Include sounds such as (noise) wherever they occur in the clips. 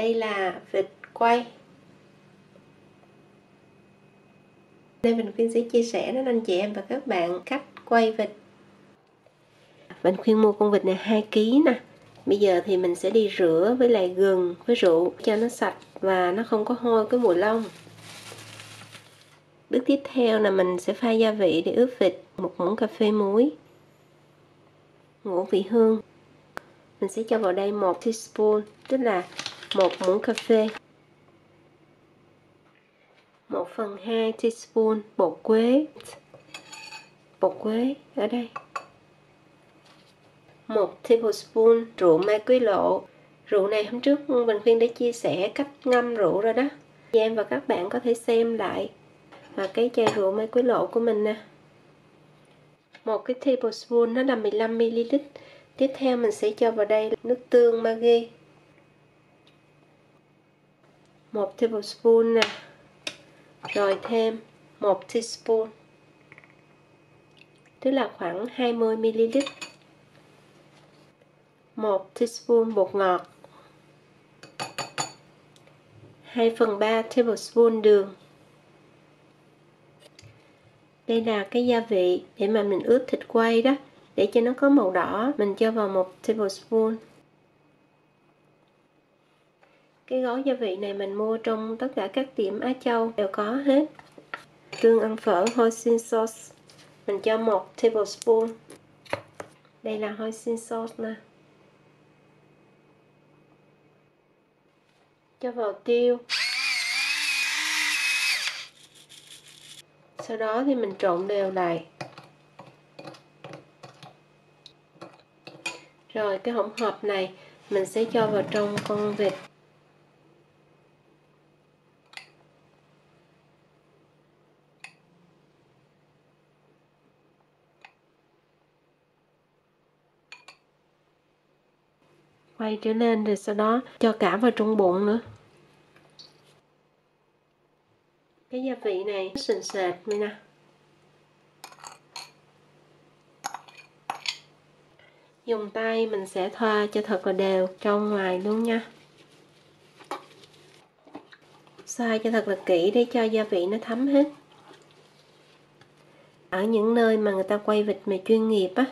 đây là vịt quay. Đây mình khuyên sẽ chia sẻ đến anh chị em và các bạn cách quay vịt. Mình khuyên mua con vịt này 2 kg nè. Bây giờ thì mình sẽ đi rửa với lại gừng, với rượu cho nó sạch và nó không có hôi cái mùi lông. Bước tiếp theo là mình sẽ pha gia vị để ướp vịt, một muỗng cà phê muối, ngũ vị hương. Mình sẽ cho vào đây một teaspoon, tức là một muỗng cà phê. 1 phần 2 teaspoon bột quế. Bột quế ở đây. 1 tablespoon rượu mai quý lộ rượu này hôm trước mình khuyên đã chia sẻ cách ngâm rượu rồi đó. Thì em và các bạn có thể xem lại. Và cái chai rượu mai quý lộ của mình nè. Một cái tablespoon nó là 15 ml. Tiếp theo mình sẽ cho vào đây nước tương Maggi. 1 tablespoon nè. Rồi thêm 1 teaspoon. Tức là khoảng 20 ml. 1 teaspoon bột ngọt. 2 phần 3 tablespoon đường. Đây là cái gia vị để mà mình ướp thịt quay đó. Để cho nó có màu đỏ, mình cho vào một tablespoon cái gói gia vị này mình mua trong tất cả các tiệm Á Châu đều có hết. Tương ăn phở hoisin sauce. Mình cho một tablespoon. Đây là hoisin sauce nè. Cho vào tiêu. Sau đó thì mình trộn đều lại. Rồi cái hỗn hợp này mình sẽ cho vào trong con vịt. Quay trở lên rồi sau đó cho cả vào trong bụng nữa. Cái gia vị này sền sệt này nè. Dùng tay mình sẽ thoa cho thật là đều trong ngoài luôn nha. Xoay cho thật là kỹ để cho gia vị nó thấm hết. Ở những nơi mà người ta quay vịt mà chuyên nghiệp á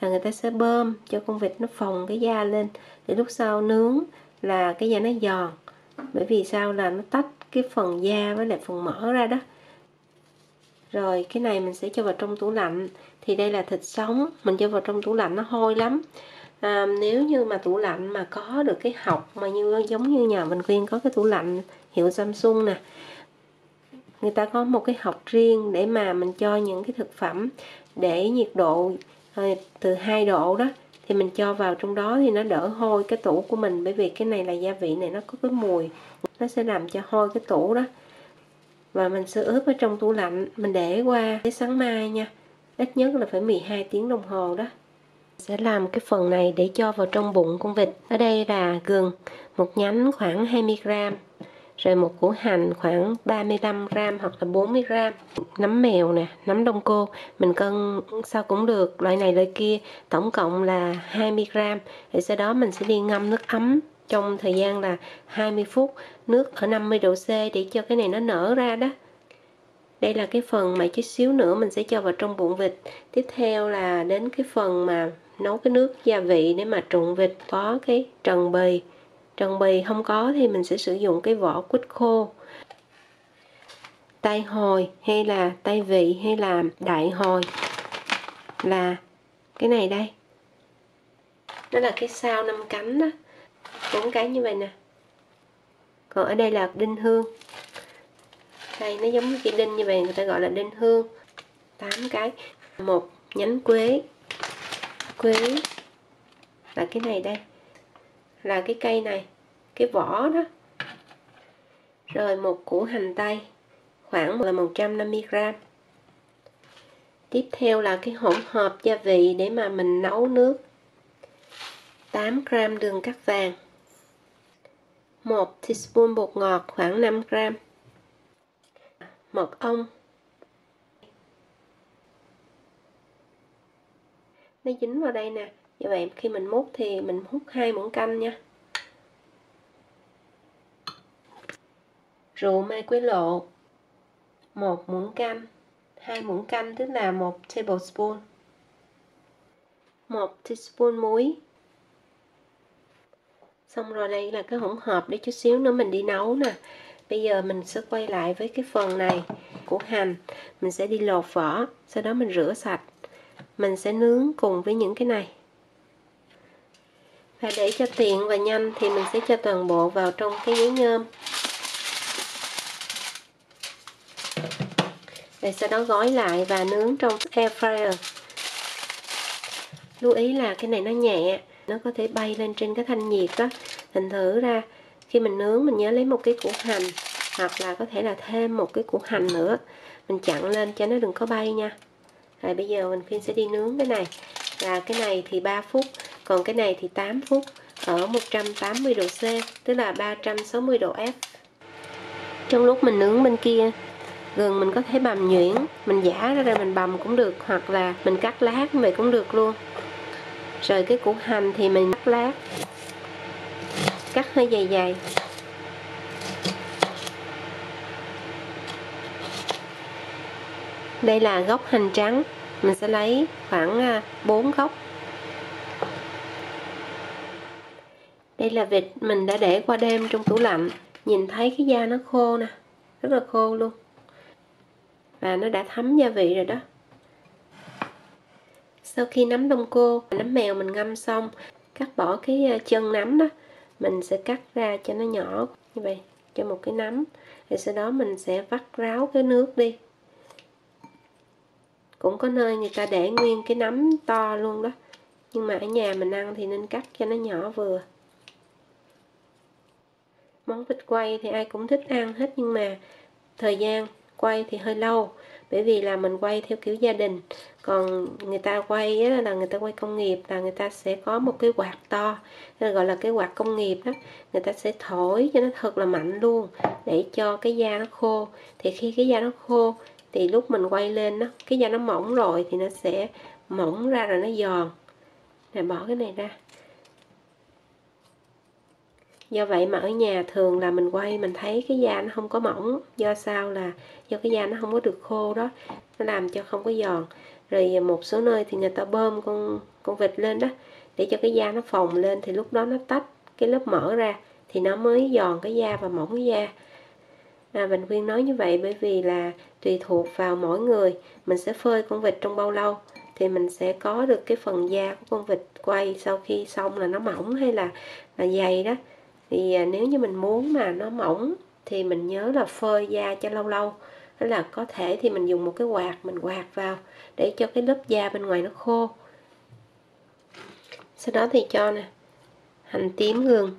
là người ta sẽ bơm cho con vịt nó phồng cái da lên. Để lúc sau nướng là cái da nó giòn. Bởi vì sao? Là nó tách cái phần da với lại phần mỡ ra đó. Rồi cái này mình sẽ cho vào trong tủ lạnh. Thì đây là thịt sống. Mình cho vào trong tủ lạnh nó hôi lắm. À, nếu như mà tủ lạnh mà có được cái học mà như giống như nhà mình khuyên có cái tủ lạnh hiệu Samsung nè. Người ta có một cái học riêng để mà mình cho những cái thực phẩm để nhiệt độ từ 2 độ đó, thì mình cho vào trong đó thì nó đỡ hôi cái tủ của mình. Bởi vì cái này là gia vị này nó có cái mùi, nó sẽ làm cho hôi cái tủ đó. Và mình sẽ ướp ở trong tủ lạnh, mình để qua tới sáng mai nha. Ít nhất là phải 12 tiếng đồng hồ đó. Sẽ làm cái phần này để cho vào trong bụng con vịt. Ở đây là gừng, một nhánh khoảng 20 gram rồi một củ hành khoảng 35 gram hoặc là 40 gram. Nấm mèo nè, nấm đông cô. Mình cân sao cũng được, loại này loại kia. Tổng cộng là 20 gram. Thì sau đó mình sẽ đi ngâm nước ấm trong thời gian là 20 phút. Nước ở 50 độ C để cho cái này nó nở ra đó. Đây là cái phần mà chút xíu nữa mình sẽ cho vào trong bụng vịt. Tiếp theo là đến cái phần mà nấu cái nước gia vị để mà trụng vịt có cái trần bì trần bì không có thì mình sẽ sử dụng cái vỏ quýt khô. Tay hồi hay là tay vị hay là đại hồi là cái này đây. Đó là cái sao năm cánh đó. Bốn cái như vậy nè. Còn ở đây là đinh hương. Đây, nó giống như cái đinh như vậy, người ta gọi là đinh hương. Tám cái. Một nhánh quế. Quế. Là cái này đây là cái cây này, cái vỏ đó. Rồi một củ hành tây, khoảng là 150 gram. Tiếp theo là cái hỗn hợp gia vị để mà mình nấu nước. 8 gram đường cắt vàng. 1 teaspoon bột ngọt, khoảng 5 gram. Mật ong. Nó dính vào đây nè như vậy khi mình múc thì mình hút hai muỗng canh nha. Rượu mai quế lộ, một muỗng canh, hai muỗng canh tức là một tablespoon. Một teaspoon muối. Xong rồi đây là cái hỗn hợp để chút xíu nữa mình đi nấu nè. Bây giờ mình sẽ quay lại với cái phần này của hành. Mình sẽ đi lột vỏ, sau đó mình rửa sạch. Mình sẽ nướng cùng với những cái này và để cho tiện và nhanh thì mình sẽ cho toàn bộ vào trong cái giấy nhôm. Rồi sau đó gói lại và nướng trong air fryer. Lưu ý là cái này nó nhẹ, nó có thể bay lên trên cái thanh nhiệt đó. Thành thử ra, khi mình nướng mình nhớ lấy một cái củ hành, hoặc là có thể là thêm một cái củ hành nữa. Mình chặn lên cho nó đừng có bay nha. Rồi bây giờ mình khuyên sẽ đi nướng cái này. Và cái này thì 3 phút còn cái này thì 8 phút, ở 180 độ C, tức là 360 độ F. Trong lúc mình nướng bên kia gừng mình có thể bằm nhuyễn, mình giả ra ra mình bằm cũng được, hoặc là mình cắt lát vậy cũng được luôn. Rồi cái củ hành thì mình cắt lát, cắt hơi dày dày đây là gốc hành trắng, mình sẽ lấy khoảng à, 4 gốc đây là vịt mình đã để qua đêm trong tủ lạnh. Nhìn thấy cái da nó khô nè, rất là khô luôn. Và nó đã thấm gia vị rồi đó. Sau khi nấm đông cô, nấm mèo mình ngâm xong, cắt bỏ cái ờ, chân nấm đó, mình sẽ cắt ra cho nó nhỏ như vậy, cho một cái nấm. Rồi sau đó mình sẽ vắt ráo cái nước đi. Cũng có nơi người ta để nguyên cái nấm to luôn đó. Nhưng mà ở nhà mình ăn thì nên cắt cho nó nhỏ vừa món vịt quay thì ai cũng thích ăn hết, nhưng mà thời gian quay thì hơi lâu, bởi vì là mình quay theo kiểu gia đình. Còn người ta quay là người ta quay công nghiệp là người ta sẽ có một cái quạt to gọi là cái quạt công nghiệp đó. Người ta sẽ thổi cho nó thật là mạnh luôn để cho cái da nó khô. Thì khi cái da nó khô thì lúc mình quay lên nó cái da nó mỏng rồi thì nó sẽ mỏng ra rồi nó giòn. Này bỏ cái này ra do vậy mà ở nhà thường là mình quay mình thấy cái da nó không có mỏng do sao là do cái da nó không có được khô đó nó làm cho không có giòn. Rồi một số nơi thì người ta bơm con con vịt lên đó để cho cái da nó phồng lên thì lúc đó nó tách cái lớp mỡ ra thì nó mới giòn cái da và mỏng cái da. À, Bình khuyên nói như vậy bởi vì là tùy thuộc vào mỗi người mình sẽ phơi con vịt trong bao lâu thì mình sẽ có được cái phần da của con vịt quay sau khi xong là nó mỏng hay là là dày đó thì à, nếu như mình muốn mà nó mỏng thì mình nhớ là phơi da cho lâu lâu. Đó là có thể thì mình dùng một cái quạt mình quạt vào để cho cái lớp da bên ngoài nó khô. Sau đó thì cho nè, hành tím gừng,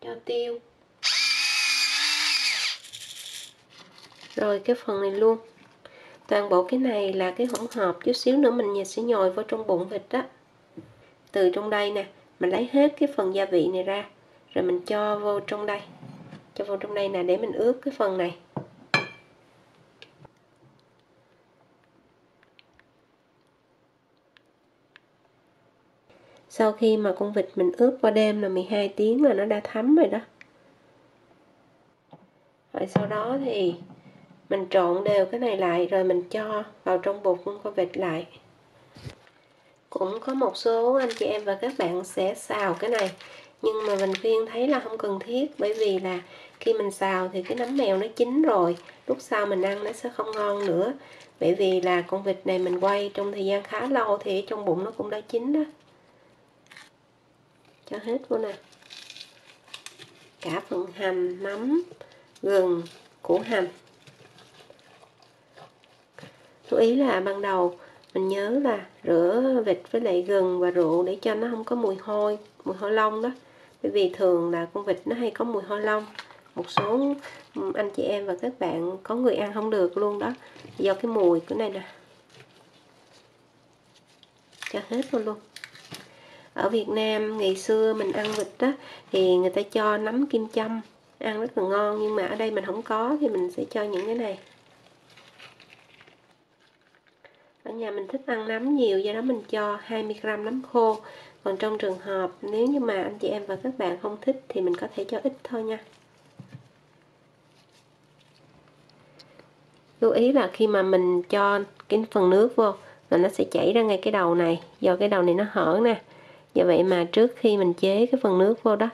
cho tiêu. Rồi cái phần này luôn. Toàn bộ cái này là cái hỗn hợp chút xíu nữa mình sẽ nhồi vào trong bụng vịt đó từ trong đây nè mình lấy hết cái phần gia vị này ra, rồi mình cho vô trong đây. Cho vào trong đây nè, để mình ướp cái phần này. Sau khi mà con vịt mình ướp qua đêm là 12 tiếng là nó đã thấm rồi đó. Rồi sau đó thì mình trộn đều cái này lại, rồi mình cho vào trong bột con vịt lại cũng có một số anh chị em và các bạn sẽ xào cái này. Nhưng mà mình khuyên thấy là không cần thiết, bởi vì là khi mình xào thì cái nấm mèo nó chín rồi, lúc sau mình ăn nó sẽ không ngon nữa. Bởi vì là con vịt này mình quay trong thời gian khá lâu thì trong bụng nó cũng đã chín đó. Cho hết vô nè. Cả phần hành nấm gừng, củ hành lưu ý là ban đầu mình nhớ là rửa vịt với lại gừng và rượu để cho nó không có mùi hôi mùi hôi lông đó. Bởi vì thường là con vịt nó hay có mùi hôi lông. Một số anh chị em và các bạn có người ăn không được luôn đó. Do cái mùi của này nè. Cho hết luôn luôn. Ở Việt Nam, ngày xưa mình ăn vịt đó thì người ta cho nấm kim châm, ăn rất là ngon. Nhưng mà ở đây mình không có thì mình sẽ cho những cái này. ở nhà mình thích ăn nấm nhiều, do đó mình cho 20 gram nấm khô. Còn trong trường hợp nếu như mà anh chị em và các bạn không thích thì mình có thể cho ít thôi nha. Lưu ý là khi mà mình cho cái phần nước vô là nó sẽ chảy ra ngay cái đầu này, do cái đầu này nó hở nè. Do vậy mà trước khi mình chế cái phần nước vô đó,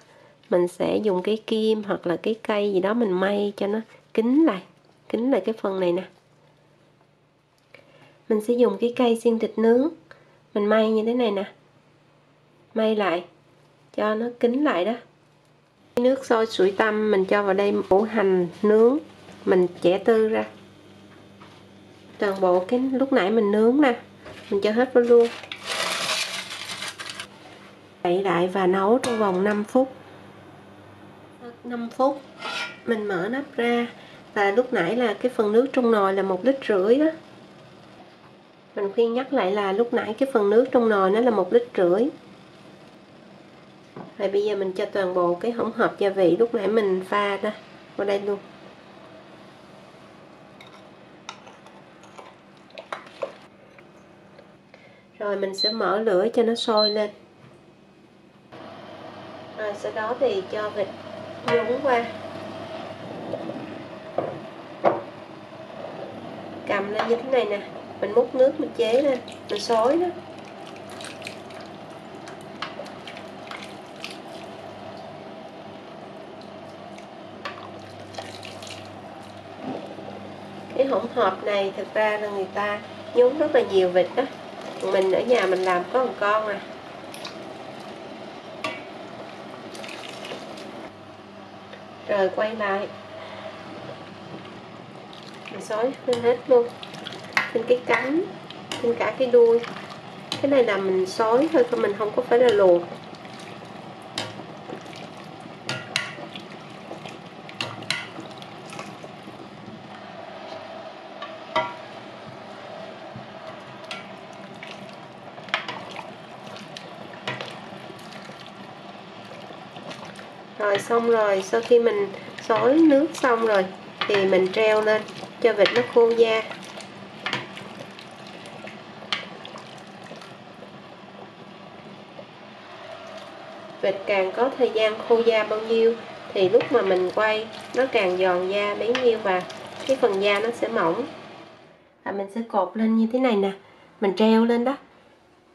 mình sẽ dùng cái kim hoặc là cái cây gì đó mình may cho nó kín lại kín lại cái phần này nè mình sẽ dùng cái cây xiên thịt nướng. Mình may như thế này nè. May lại. Cho nó kín lại đó. Nước sôi sủi tăm, mình cho vào đây củ hành nướng. Mình chẻ tư ra. Toàn bộ cái lúc nãy mình nướng nè. Mình cho hết vào luôn. Đậy lại và nấu trong vòng 5 phút. 5 phút, mình mở nắp ra. Và lúc nãy là cái phần nước trong nồi là một lít rưỡi đó mình khuyên nhắc lại là lúc nãy cái phần nước trong nồi nó là một lít rưỡi. Rồi bây giờ mình cho toàn bộ cái hỗn hợp gia vị lúc nãy mình pha ra vào đây luôn. Rồi mình sẽ mở lửa cho nó sôi lên. Rồi sau đó thì cho vịt nhúng qua. Cầm lên như thế này nè mình múc nước, mình chế lên mình xối đó. Cái hỗn hợp này thực ra là người ta nhúng rất là nhiều vịt đó. Mình ở nhà mình làm có một con à rồi quay lại. Mình xối hết luôn trên cái cánh, trên cả cái đuôi. Cái này là mình xói thôi thôi mình không có phải là luộc. Rồi xong rồi, sau khi mình xối nước xong rồi, thì mình treo lên cho vịt nó khô da. Vịt càng có thời gian khô da bao nhiêu thì lúc mà mình quay, nó càng giòn da bấy nhiêu và cái phần da nó sẽ mỏng. Và mình sẽ cột lên như thế này nè, mình treo lên đó.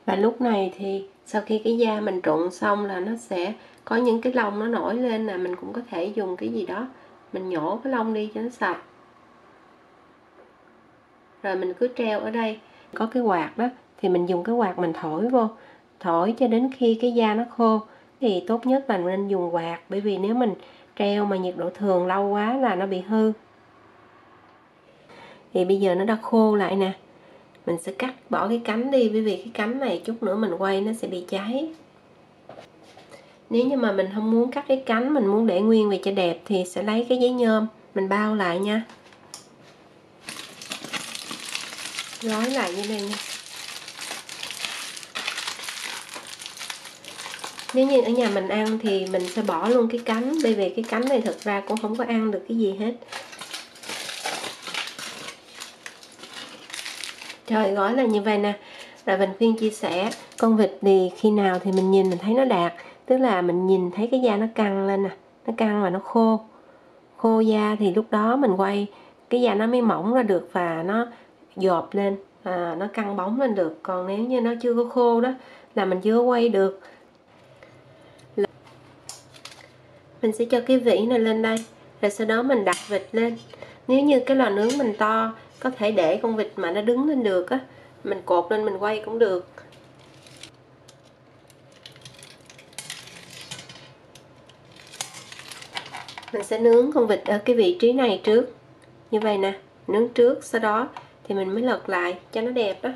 Và lúc này thì sau khi cái da mình trộn xong là nó sẽ có những cái lông nó nổi lên là mình cũng có thể dùng cái gì đó, mình nhổ cái lông đi cho nó sạch. Rồi mình cứ treo ở đây. Có cái quạt đó thì mình dùng cái quạt mình thổi vô, thổi cho đến khi cái da nó khô thì tốt nhất là nên dùng quạt, bởi vì nếu mình treo mà nhiệt độ thường lâu quá là nó bị hư. Thì bây giờ nó đã khô lại nè. Mình sẽ cắt bỏ cái cánh đi, bởi vì cái cánh này chút nữa mình quay nó sẽ bị cháy. Nếu như mà mình không muốn cắt cái cánh, mình muốn để nguyên về cho đẹp thì sẽ lấy cái giấy nhôm mình bao lại nha. Gói lại như này nha nếu như ở nhà mình ăn thì mình sẽ bỏ luôn cái cánh bởi vì cái cánh này thực ra cũng không có ăn được cái gì hết. Rồi gói là như vậy nè. Rồi mình khuyên chia sẻ con vịt thì khi nào thì mình nhìn mình thấy nó đạt tức là mình nhìn thấy cái da nó căng lên nè nó căng và nó khô. Khô da thì lúc đó mình quay cái da nó mới mỏng ra được và nó dột lên à, nó căng bóng lên được. Còn nếu như nó chưa có khô đó là mình chưa quay được. Mình sẽ cho cái vỉ này lên đây, rồi sau đó mình đặt vịt lên. Nếu như cái lò nướng mình to, có thể để con vịt mà nó đứng lên được á, mình cột lên mình quay cũng được. Mình sẽ nướng con vịt ở cái vị trí này trước. Như vậy nè, nướng trước, sau đó thì mình mới lật lại cho nó đẹp đó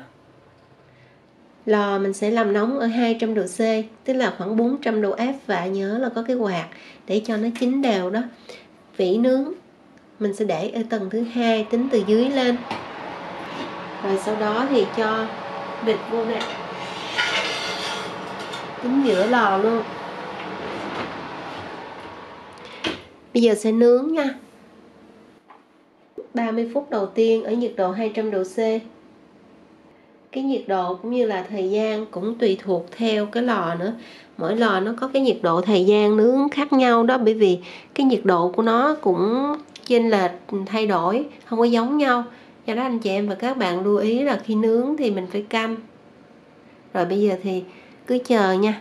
lò mình sẽ làm nóng ở 200 độ C, tức là khoảng 400 độ F và nhớ là có cái quạt để cho nó chín đều đó. Vỉ nướng, mình sẽ để ở tầng thứ hai, tính từ dưới lên. Rồi sau đó thì cho vịt vô nè. Tính giữa lò luôn. Bây giờ sẽ nướng nha. 30 phút đầu tiên ở nhiệt độ 200 độ C cái nhiệt độ cũng như là thời gian cũng tùy thuộc theo cái lò nữa. Mỗi lò nó có cái nhiệt độ, thời gian nướng khác nhau đó, bởi vì cái nhiệt độ của nó cũng chênh lệch, thay đổi, không có giống nhau. Do đó anh chị em và các bạn lưu ý là khi nướng thì mình phải căm rồi bây giờ thì cứ chờ nha.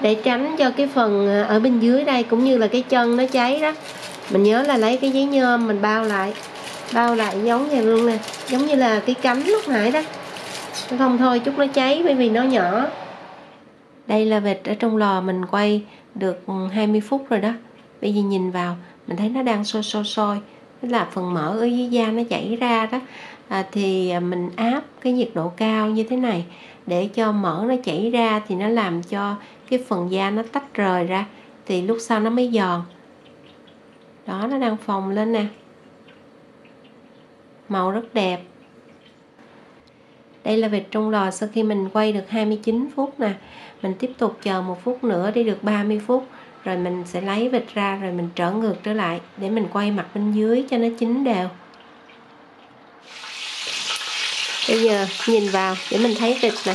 Để tránh cho cái phần à, ở bên dưới đây cũng như là cái chân nó cháy đó, mình nhớ là lấy cái giấy nhôm mình bao lại bao lại giống như luôn nè. Giống như là cái cánh lúc nãy đó. Không thôi chút nó cháy bởi vì nó nhỏ. Đây là vịt ở trong lò mình quay được ừ, 20 phút rồi đó. Bây giờ nhìn vào mình thấy nó đang sôi sôi sôi. Tức là phần mỡ ở dưới da nó chảy ra đó. À, thì à, mình áp cái nhiệt độ cao như thế này để cho mỡ nó chảy ra thì nó làm cho cái phần da nó tách rời ra. Thì lúc sau nó mới giòn. Đó nó đang phồng lên nè màu rất đẹp. Đây là vịt trong lò sau khi mình quay được 29 phút nè. Mình tiếp tục chờ một phút nữa đi được 30 phút rồi mình sẽ lấy vịt ra rồi mình trở ngược trở lại để mình quay mặt bên dưới cho nó chín đều. Bây giờ nhìn vào để mình thấy vịt nè,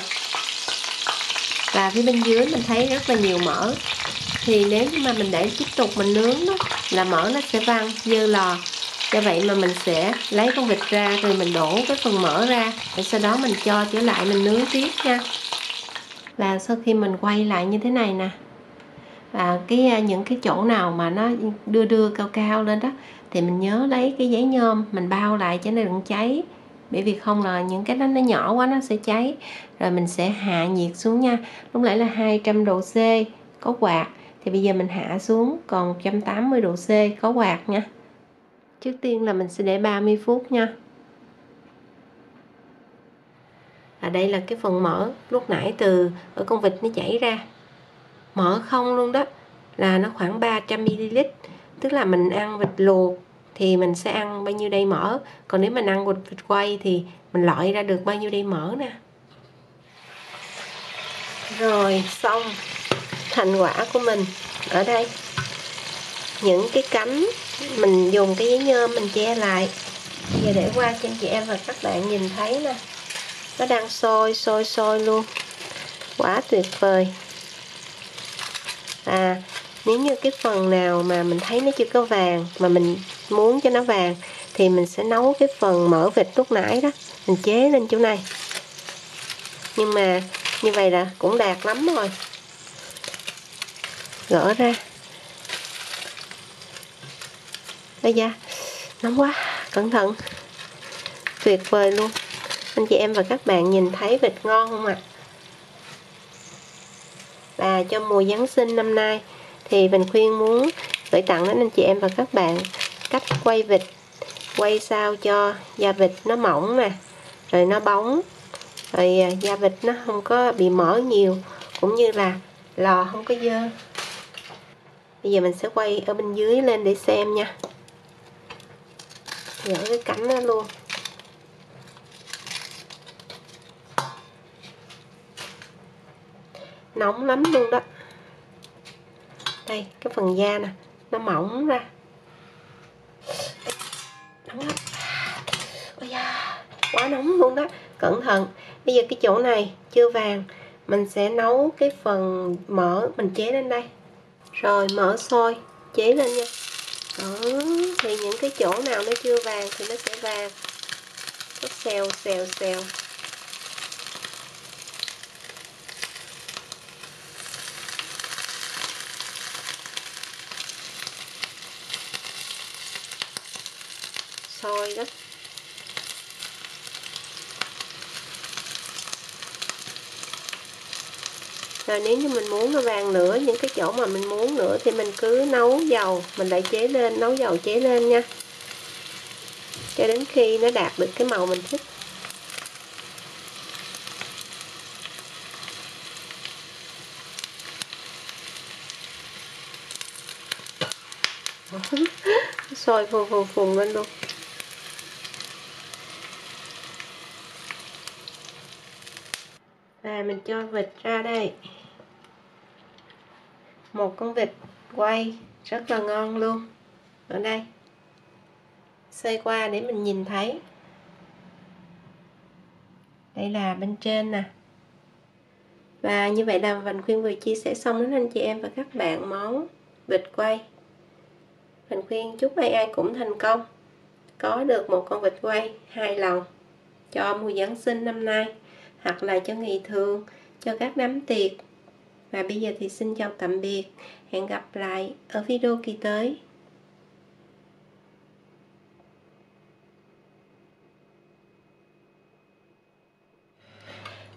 và phía bên dưới mình thấy rất là nhiều mỡ. Thì nếu như mà mình để tiếp tục mình nướng đó, là mỡ nó sẽ văng dơ lò do vậy mà mình sẽ lấy con vịt ra rồi mình đổ cái phần mỡ ra rồi sau đó mình cho trở lại mình nướng tiếp nha. Là sau khi mình quay lại như thế này nè, và cái à, những cái chỗ nào mà nó đưa đưa cao cao lên đó, thì mình nhớ lấy cái giấy nhôm mình bao lại cho nó đừng cháy. Bởi vì không là những cái đó nó nhỏ quá nó sẽ cháy. Rồi mình sẽ hạ nhiệt xuống nha. Lúc nãy là 200 độ C có quạt, thì bây giờ mình hạ xuống còn 180 độ C có quạt nha trước tiên là mình sẽ để 30 phút nha. Ở đây là cái phần mỡ lúc nãy từ, ở con vịt nó chảy ra. Mỡ không luôn đó, là nó khoảng 300 ml tức là mình ăn vịt luộc thì mình sẽ ăn bao nhiêu đây mỡ còn nếu mình ăn vịt vịt quay thì mình loại ra được bao nhiêu đây mỡ nè. Rồi, xong thành quả của mình ở đây những cái cánh mình dùng cái giấy nhôm mình che lại. Giờ để qua cho anh chị em và các bạn nhìn thấy nè. Nó đang sôi sôi sôi luôn. Quá tuyệt vời. À nếu như cái phần nào mà mình thấy nó chưa có vàng, mà mình muốn cho nó vàng, thì mình sẽ nấu cái phần mỡ vịt lúc nãy đó. Mình chế lên chỗ này. Nhưng mà như vậy là cũng đạt lắm rồi. Gỡ ra. Đây da nóng quá. Cẩn thận. Tuyệt vời luôn. Anh chị em và các bạn nhìn thấy vịt ngon không ạ? À? và cho mùa Giáng sinh năm nay, thì mình khuyên muốn gửi tặng đến anh chị em và các bạn cách quay vịt, quay sao cho da vịt nó mỏng nè, rồi nó bóng. Rồi à, da vịt nó không có bị mỡ nhiều, cũng như là lò không có dơ. Bây giờ mình sẽ quay ở bên dưới lên để xem nha gỡ cái cánh ra luôn. Nóng lắm luôn đó. Đây, cái phần da nè, nó mỏng ra. Nóng lắm. Ôi da, quá nóng luôn đó. Cẩn thận. Bây giờ cái chỗ này chưa vàng. Mình sẽ nấu cái phần mỡ mình chế lên đây. Rồi, mỡ sôi, chế lên nha đó, thì những cái chỗ nào nó chưa vàng thì nó sẽ vàng. Nó xèo xèo xèo. Sôi đó. Rồi nếu như mình muốn nó vàng nữa những cái chỗ mà mình muốn nữa thì mình cứ nấu dầu, mình lại chế lên, nấu dầu chế lên nha. Cho đến khi nó đạt được cái màu mình thích. (laughs) Sôi phù phù phùng lên luôn. Và mình cho vịt ra đây một con vịt quay rất là ngon luôn. Ở đây. Xoay qua để mình nhìn thấy. Đây là bên trên nè. Và như vậy là Vành Khuyên vừa chia sẻ xong đến anh chị em và các bạn món vịt quay. Vành Khuyên, chúc ai ai cũng thành công. Có được một con vịt quay hài lòng cho mùa Giáng sinh năm nay, hoặc là cho ngày thường, cho các đám tiệc và bây giờ thì xin chào tạm biệt. Hẹn gặp lại ở video kỳ tới.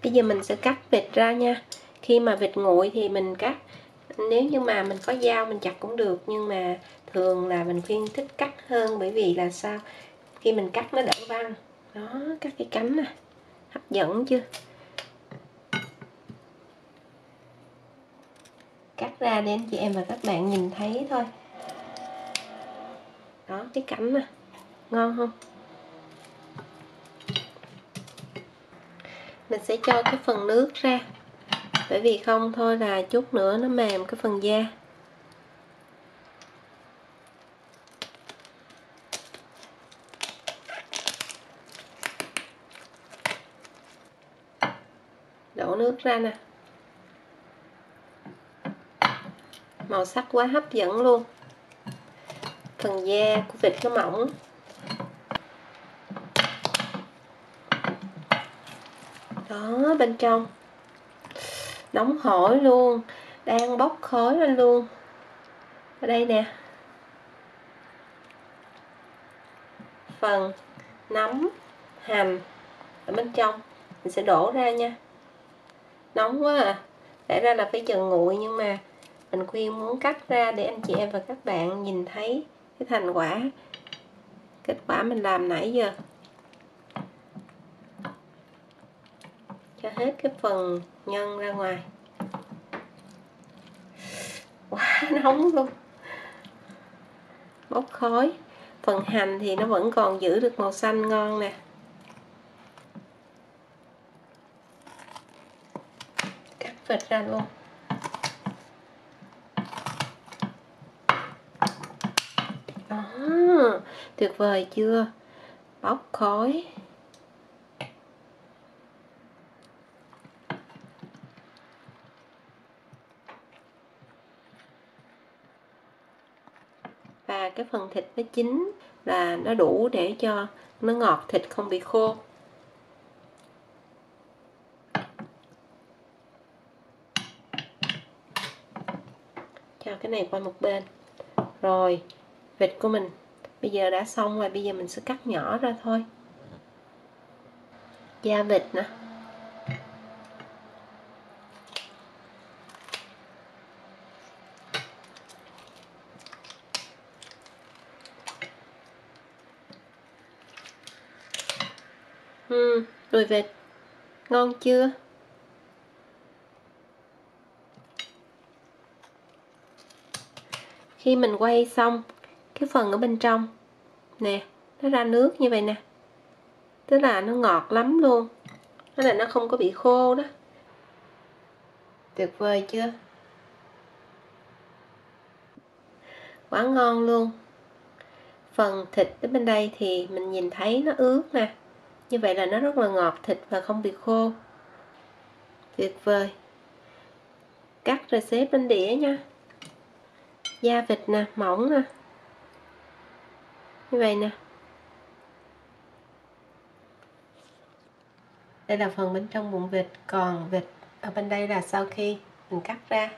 Bây giờ mình sẽ cắt vịt ra nha. Khi mà vịt nguội thì mình cắt. Nếu như mà mình có dao mình chặt cũng được, nhưng mà thường là mình khuyên thích cắt hơn bởi vì là sao? Khi mình cắt nó đỡ văng. Đó, cắt cái cánh nè. Hấp dẫn chưa? Ra để anh chị em và các bạn nhìn thấy thôi. Đó, cái cảnh nè à, ngon không? Mình sẽ cho cái phần nước ra, bởi vì không thôi là chút nữa nó mềm cái phần da. Đổ nước ra nè. Màu sắc quá hấp dẫn luôn. Phần da của vịt nó mỏng. Đó, bên trong. Nóng hổi luôn. Đang bốc khói lên luôn. Ở đây nè. Phần nấm hành ở bên trong. Mình sẽ đổ ra nha. Nóng quá à. Để ra là phải chờ nguội nhưng mà mình khuyên muốn cắt ra để anh chị em và các bạn nhìn thấy cái thành quả, kết quả mình làm nãy giờ. Cho hết cái phần nhân ra ngoài. Quá nóng luôn. Bốc khói. Phần hành thì nó vẫn còn giữ được màu xanh ngon nè. Cắt vịt ra luôn đó tuyệt vời chưa? Bóc khói. Và cái phần thịt nó chín là nó đủ để cho nó ngọt thịt không bị khô. Cho cái này qua một bên. Rồi, vịt của mình bây giờ đã xong rồi bây giờ mình sẽ cắt nhỏ ra thôi. Da vịt nè. Ừ, đùi vịt. Ngon chưa? Khi mình quay xong cái phần ở bên trong. Nè, nó ra nước như vậy nè. Tức là nó ngọt lắm luôn. Tức là nó không có bị khô đó. Tuyệt vời chưa? Quá ngon luôn. Phần thịt ở bên đây thì mình nhìn thấy nó ướt nè. Như vậy là nó rất là ngọt thịt và không bị khô. Tuyệt vời. Cắt rồi xếp lên đĩa nha. Da vịt nè, mỏng nè như vậy nè. Đây là phần bên trong bụng vịt. Còn vịt ở bên đây là sau khi mình cắt ra.